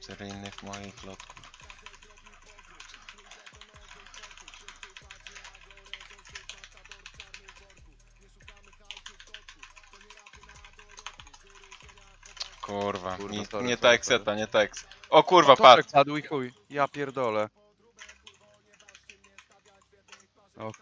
seryjnych moich lotków. Kurwa, Kurwa, nie, sorry, nie sorry, ta ekseta, sorry. nie ta eks. O kurwa, Toczek padł! padł i chuj. Ja pierdolę. O